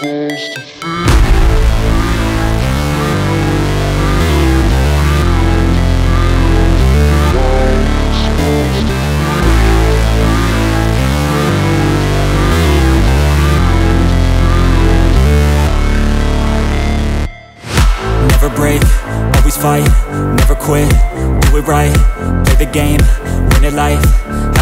Never break, always fight, never quit, do it right, play the game, win it life,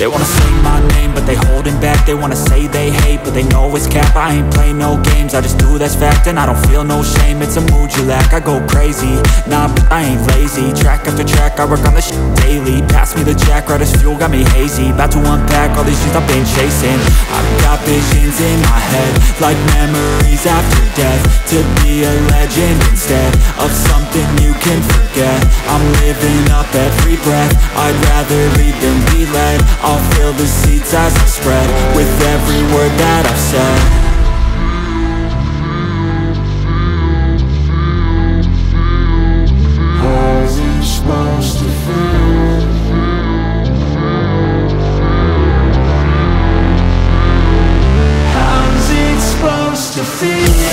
They wanna say my name, but they holding back. They wanna say they hate, but they know it's cap. I ain't play no games, I just do that's fact And I don't feel no shame, it's a mood you lack. I go crazy, nah, but I ain't lazy. Track after track, I work on this shit daily. Pass me the jack, right as fuel, got me hazy. About to unpack all these things I've been chasing. I've got visions in my head Like memories after death. To be a legend instead Of something I'm living up every breath. I'd rather lead than be led. I'll feel the seeds as I spread With every word that I've said. To feel?